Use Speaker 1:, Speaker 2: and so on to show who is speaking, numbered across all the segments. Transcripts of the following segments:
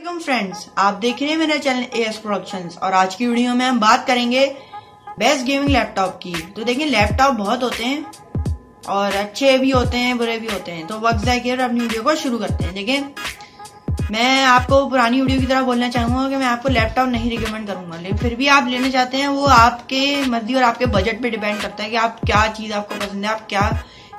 Speaker 1: Friends, आप देख रहे हैं मेरा चैनल ए एस प्रोडक्शंस और आज की वीडियो में हम बात करेंगे बेस्ट गेमिंग लैपटॉप की। तो देखिए लैपटॉप बहुत होते हैं और अच्छे भी होते हैं, बुरे भी होते हैं। तो वक्त जाए अपनी वीडियो को शुरू करते हैं। देखिए, मैं आपको पुरानी वीडियो की तरह बोलना चाहूँगा कि मैं आपको लैपटॉप नहीं रिकमेंड करूँगा। लेकिन फिर भी आप लेना चाहते हैं, वो आपके मर्ज़ी और आपके बजट पे डिपेंड करता है कि आप क्या चीज़ आपको पसंद है, आप क्या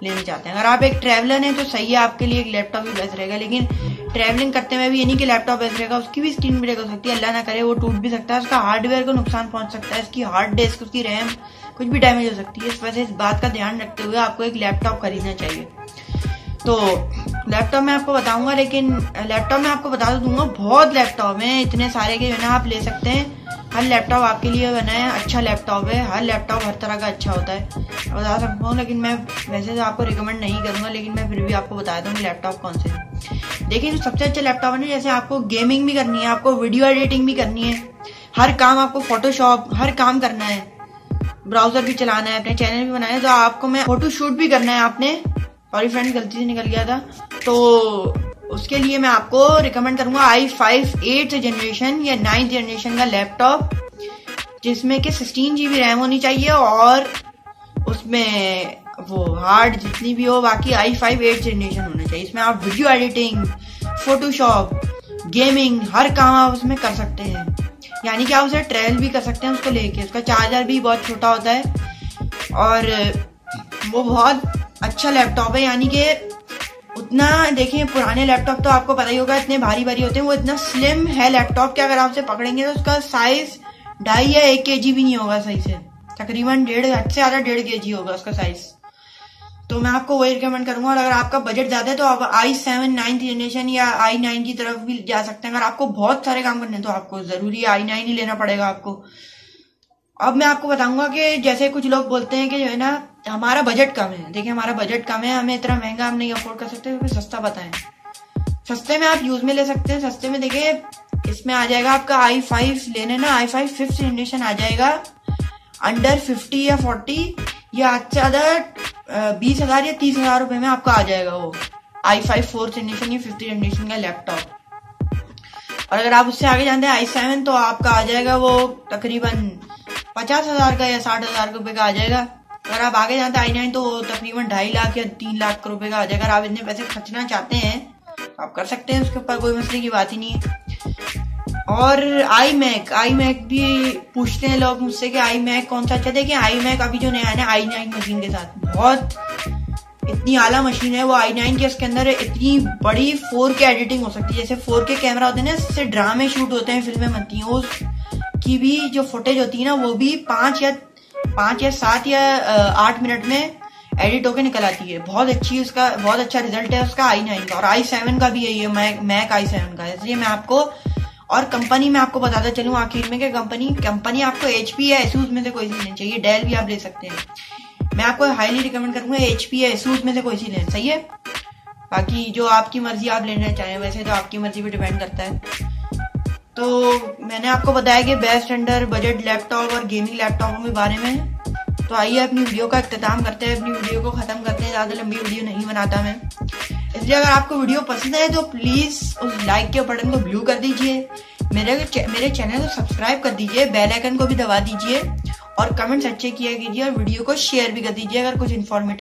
Speaker 1: लेना चाहते हैं। अगर आप एक ट्रैवलर हैं तो सही है, आपके लिए एक लैपटॉप भी बेस्ट रहेगा। लेकिन ट्रैवलिंग करते हुए भी ये नहीं कि लैपटॉप बेस्ट रहेगा, उसकी भी स्क्रीन ब्रेक हो सकती है, अल्लाह ना करे वो टूट भी सकता है, उसका हार्डवेयर को नुकसान पहुँच सकता है इसकी हार्ड डिस्क उसकी रैम कुछ भी डैमेज हो सकती है। इस वजह से इस बात का ध्यान रखते हुए आपको एक लैपटॉप खरीदना चाहिए। तो लैपटॉप में आपको बताऊँगा, लेकिन लैपटॉप में आपको बता दूँगा, बहुत लैपटॉप है, इतने सारे के जो ना आप ले सकते हैं। हर लैपटॉप आपके लिए बना है अच्छा लैपटॉप है, हर लैपटॉप हर तरह का अच्छा होता है। बता सकता हूँ, लेकिन मैं वैसे तो आपको रिकमेंड नहीं करूँगा, लेकिन मैं फिर भी आपको बताया दूँ लैपटॉप कौन से देखिए, जो सबसे अच्छा लैपटॉप है ना, जैसे आपको गेमिंग भी करनी है, आपको वीडियो एडिटिंग भी करनी है, हर काम आपको फोटोशॉप हर काम करना है ब्राउज़र भी चलाना है, अपने चैनल भी बनाना है तो आपको मैं फ़ोटो शूट भी करना है आपने। और फ्रेंड गलती से निकल गया था। तो उसके लिए मैं आपको रिकमेंड करूँगा आई फाइव एट जनरेशन या नाइन्थ जनरेशन का लैपटॉप जिसमें कि सिक्सटीन जीबी रैम होनी चाहिए और उसमें वो हार्ड जितनी भी हो, बाकी आई फाइव एट जनरेशन होना चाहिए। इसमें आप वीडियो एडिटिंग फोटोशॉप गेमिंग हर काम आप उसमें कर सकते हैं। यानी कि आप उसे ट्रेवल भी कर सकते हैं उसको लेके। उसका चार्जर भी बहुत छोटा होता है। और वो बहुत अच्छा लैपटॉप है। यानी कि उतना देखिए, पुराने लैपटॉप तो आपको पता ही होगा, इतने भारी भारी होते हैं। वो इतना स्लिम है लैपटॉप कि अगर आप उसे पकड़ेंगे तो उसका साइज़ ढाई या एक के भी नहीं होगा सही से। तकरीबन डेढ़ से ज़्यादा डेढ़ के होगा उसका साइज़ तो मैं आपको वही रिकमेंड करूँगा और अगर आपका बजट ज़्यादा है तो आप आई सेवन नाइन्थ जनरेशन या आई नाइन की तरफ़ भी जा सकते हैं। अगर आपको बहुत सारे काम करने हैं तो आपको ज़रूरी आई नाइन ही लेना पड़ेगा आपको। अब मैं आपको बताऊँगा कि जैसे कुछ लोग बोलते हैं कि जो है ना, हमारा बजट कम है। देखिए, हमारा बजट कम है, हमें इतना महँगा हम नहीं अफोर्ड कर सकते क्योंकि सस्ता बताएँ। सस्ते में आप यूज़ में ले सकते हैं। सस्ते में देखिए, इसमें आ जाएगा आपका आई फाइव लेने ना आई फाइव फिफ्थ जनरेशन आ जाएगा। अंडर फिफ्टी या फोर्टी या से ज़्यादा बीस हज़ार या तीस हज़ार रुपए में आपका आ जाएगा वो। आई फाइव फोर्थ जनरेशन या फिफ्थ जनरेशन का लैपटॉप और अगर आप उससे आगे जानते हैं आई सेवन तो आपका आ जाएगा वो तकरीबन पचास हज़ार का या साठ हज़ार रुपए का आ जाएगा। अगर आप आगे जाते आई नाइन तो तकरीबन ढाई लाख या तीन लाख रुपए का आ जाएगा। अगर आप इतने पैसे खर्चना चाहते हैं तो आप कर सकते हैं, उसके ऊपर कोई मसले की बात ही नहीं है। और आई मैक आई मैक भी पूछते हैं लोग मुझसे कि आई मैक कौन सा अच्छा देखिए आई मैक अभी जो नया है ना आई नाइन मशीन के साथ, बहुत इतनी आला मशीन है, वो आई नाइन के इसके अंदर इतनी बड़ी फोर के एडिटिंग हो सकती है, जैसे फोर के कैमरा होते हैं ना, इससे ड्रामे शूट होते हैं फ़िल्में बनती हैं उस की भी जो फुटेज होती है ना, वो भी पाँच या पाँच या सात या आठ मिनट में एडिट होकर निकल आती है। बहुत अच्छी उसका बहुत अच्छा रिज़ल्ट है उसका आई नाइन का, और आई सेवन का भी है मैक मैक आई सेवन का। इसलिए मैं आपको और कंपनी में आपको बताता चलूँ आखिर में कंपनी कंपनी आपको एच पी या एसूस में से कोई सी लेनी चाहिए। डेल भी आप ले सकते हैं। मैं आपको हाईली रिकमेंड करूँगा एच पी या एसूस में से कोई सी लेना। सही है? बाकी जो आपकी मर्ज़ी आप लेना चाहें, वैसे तो आपकी मर्ज़ी पर डिपेंड करता है। तो मैंने आपको बताया कि बेस्ट अंडर बजट लैपटॉप और गेमिंग लैपटॉप के बारे में। तो आइए अपनी वीडियो का अख्ताम करते हैं, अपनी वीडियो को ख़त्म करते हैं। ज़्यादा लंबी वीडियो नहीं बनाता मैं। इसलिए अगर आपको वीडियो पसंद आए तो प्लीज़ उस लाइक के बटन को ब्लू कर दीजिए। मेरे मेरे चैनल को सब्सक्राइब कर दीजिए बेल आइकन को भी दबा दीजिए और कमेंट्स अच्छे किया कीजिए और वीडियो को शेयर भी कर दीजिए अगर कुछ इन्फॉर्मेटिव